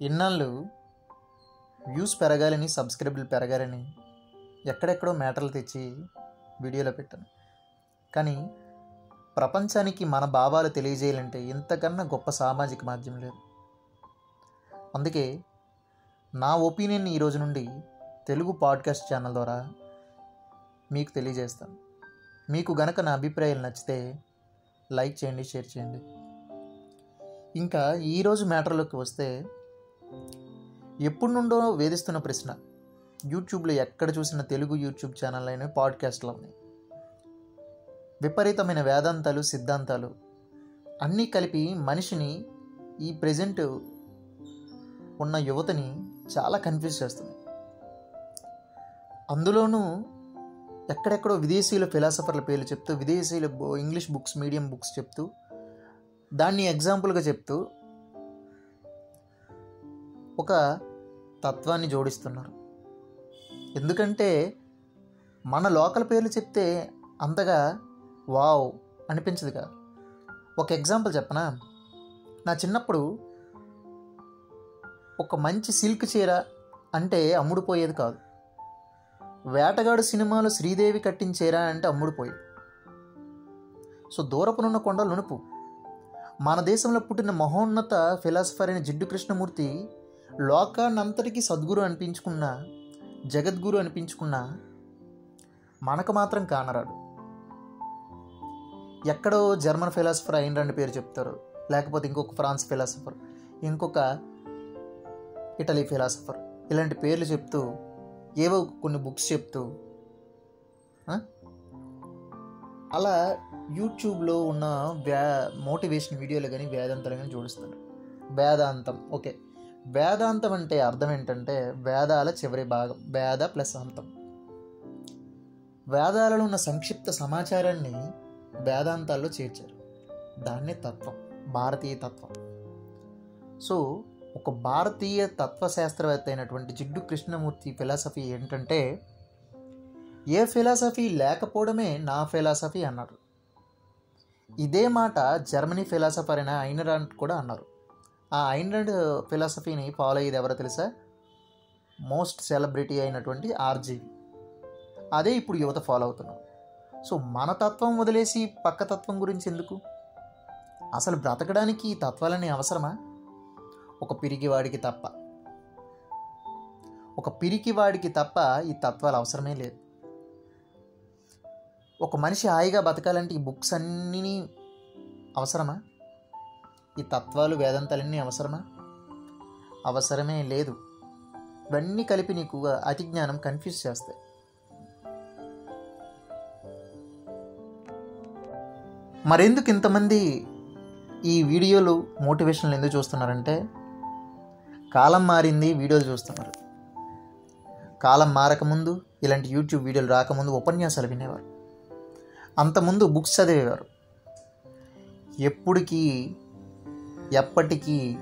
ఇన్నాళ్ళు వ్యూస్ పెరగాలని సబ్స్క్రైబులు పెరగాలని ఎక్కడెక్కడో మ్యాటర్లు తెచ్చి వీడియోలో పెట్టాను. కానీ ప్రపంచానికి మన భావాలు తెలియజేయాలంటే ఇంతకన్నా గొప్ప సామాజిక మాధ్యమం లేదు. అందుకే నా ఒపీనియన్ ఈ రోజు నుండి తెలుగు పాడ్కాస్ట్ ఛానల్ ద్వారా మీకు తెలియజేస్తాను. మీకు గనక నా అభిప్రాయాలు నచ్చితే లైక్ చేయండి షేర్ చేయండి. ఇంకా ఈరోజు మ్యాటర్లోకి వస్తే ఎప్పటి నుండో వేధిస్తున్న ప్రశ్న. యూట్యూబ్లో ఎక్కడ చూసిన తెలుగు యూట్యూబ్ ఛానల్ అయినా పాడ్కాస్ట్లో ఉన్నాయి. విపరీతమైన వేదాంతాలు సిద్ధాంతాలు అన్నీ కలిపి మనిషిని ఈ ప్రజెంట్ ఉన్న యువతని చాలా కన్ఫ్యూజ్ చేస్తుంది. అందులోనూ ఎక్కడెక్కడో విదేశీయుల ఫిలాసఫర్ల పేర్లు చెప్తూ విదేశీయుల ఇంగ్లీష్ బుక్స్ మీడియం బుక్స్ చెప్తూ దాన్ని ఎగ్జాంపుల్గా చెప్తూ ఒక తత్వాన్ని జోడిస్తున్నారు. ఎందుకంటే మన లోకల్ పేర్లు చెప్తే అంతగా వావ్ అనిపించదుగా ఒక ఎగ్జాంపుల్ చెప్పనా? నా చిన్నప్పుడు ఒక మంచి సిల్క్ చీర అంటే అమ్ముడుపోయేది కాదు. వేటగాడు సినిమాలో శ్రీదేవి కట్టించేరా అంటే అమ్ముడుపోయేది. సో దూరపునున్న కొండ నునుపు. మన దేశంలో పుట్టిన మహోన్నత ఫిలాసఫర్ అయిన జిడ్డు కృష్ణమూర్తి లోకాన్నంతటికీ సద్గురు అనిపించుకున్న జగద్గురు అనిపించుకున్న మనకు మాత్రం కానరాడు ఎక్కడో జర్మన్ ఫిలాసఫర్ అయిన రెండు పేరు చెప్తారు. లేకపోతే ఇంకొక ఫ్రాన్స్ ఫిలాసఫర్ ఇంకొక ఇటలీ ఫిలాసఫర్. ఇలాంటి పేర్లు చెప్తూ ఏవో కొన్ని బుక్స్ చెప్తూ అలా యూట్యూబ్లో ఉన్న వ్యా మోటివేషన్ వీడియోలు కానీ వేదాంతాలు కానీ జోడిస్తారు. వేదాంతం ఓకే. వేదాంతం అంటే అర్థం ఏంటంటే వేదాల చివరి భాగం వేద ప్లస్ అంతం. వేదాలలో ఉన్న సంక్షిప్త సమాచారాన్ని వేదాంతాల్లో చేర్చారు. దాన్నే తత్వం భారతీయ తత్వం. సో ఒక భారతీయ తత్వశాస్త్రవేత్త అయినటువంటి జిడ్డు కృష్ణమూర్తి ఫిలాసఫీ ఏంటంటే ఏ ఫిలాసఫీ లేకపోవడమే నా ఫిలాసఫీ అన్నారు. ఇదే మాట జర్మనీ ఫిలాసఫర్ అయిన ఐనరాంట్ కూడా అన్నారు. ఆ ఐనరాండ్ ఫిలాసఫీని ఫాలో అయ్యేది ఎవరో తెలుసా? మోస్ట్ సెలబ్రిటీ అయినటువంటి ఆర్జీవి అదే ఇప్పుడు యువత ఫాలో అవుతున్నారు సో మన తత్వం వదిలేసి పక్క తత్వం గురించి ఎందుకు? అసలు బ్రతకడానికి ఈ తత్వాలని అవసరమా? ఒక పిరికివాడికి తప్ప. ఒక పిరికివాడికి తప్ప ఈ తత్వాలు అవసరమే లేదు ఒక మనిషి హాయిగా బతకాలంటే ఈ బుక్స్ అన్నీ అవసరమా? ఈ తత్వాలు వేదాంతాలన్నీ అవసరమా? అవసరమే లేదు. ఇవన్నీ కలిపి నీకు అతి జ్ఞానం కన్ఫ్యూజ్ చేస్తాయి. మరెందుకు ఇంతమంది ఈ వీడియోలు మోటివేషన్లు ఎందుకు చూస్తున్నారంటే కాలం మారింది వీడియోలు చూస్తున్నారు. కాలం మారకముందు ఇలాంటి యూట్యూబ్ వీడియోలు రాకముందు ఉపన్యాసాలు వినేవారు. అంతకుముందు బుక్స్ చదివేవారు. ఎప్పటికీ ఎప్పటికీ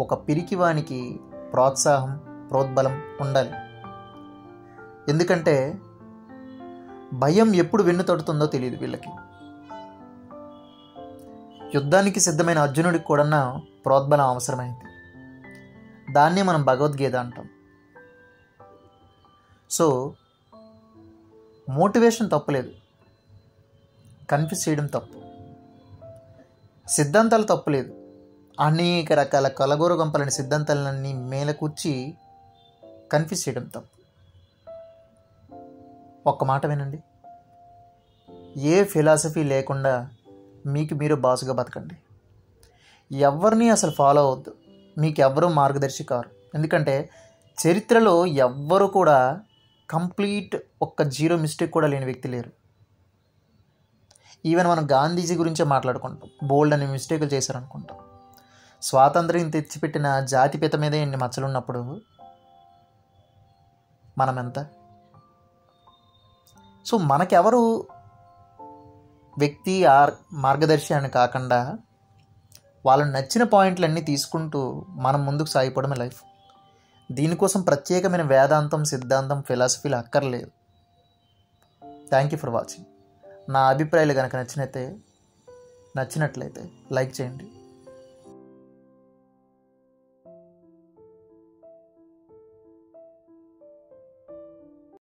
ఒక పిరికివానికి ప్రోత్సాహం ప్రోద్బలం ఉండాలి. ఎందుకంటే భయం ఎప్పుడు వెన్ను తడుతుందో తెలియదు వీళ్ళకి. యుద్ధానికి సిద్ధమైన అర్జునుడికి కూడా ప్రోద్బలం అవసరమైంది. దాన్నే మనం భగవద్గీత అంటాం. సో మోటివేషన్ తప్పులేదు. కన్ఫ్యూజ్ చేయడం తప్పు. సిద్ధాంతాలు తప్పులేదు. అనేక రకాల కలగూర గొంపలని సిద్ధాంతాలన్నీ మేలకూర్చి కన్ఫ్యూజ్ చేయడం తప్పు. ఒక్క మాట వినండి. ఏ ఫిలాసఫీ లేకుండా మీకు మీరు బాసుగా బతకండి. ఎవరిని అసలు ఫాలో అవద్దు మీకు ఎవ్వరూ మార్గదర్శి కారు ఎందుకంటే చరిత్రలో ఎవ్వరు కూడా కంప్లీట్ ఒక్క జీరో మిస్టేక్ కూడా లేని వ్యక్తి లేరు. ఈవెన్ మనం గాంధీజీ గురించే మాట్లాడుకుంటాం. బోల్డ్ అనే మిస్టేకులు చేశారనుకుంటాం. స్వాతంత్ర్యం తెచ్చిపెట్టిన జాతిపిత మీద ఎన్ని మచ్చలున్నప్పుడు? మనం ఎంత సో మనకెవరు వ్యక్తి ఆర్ మార్గదర్శి అని కాకుండా వాళ్ళని నచ్చిన పాయింట్లన్నీ తీసుకుంటూ మనం ముందుకు సాగిపోవడమే లైఫ్. దీనికోసం ప్రత్యేకమైన వేదాంతం సిద్ధాంతం ఫిలాసఫీలు అక్కర్లేదు. థ్యాంక్ యూ ఫర్ వాచింగ్ నా అభిప్రాయాలు కనుక నచ్చినైతే నచ్చినట్లయితే లైక్ చేయండి.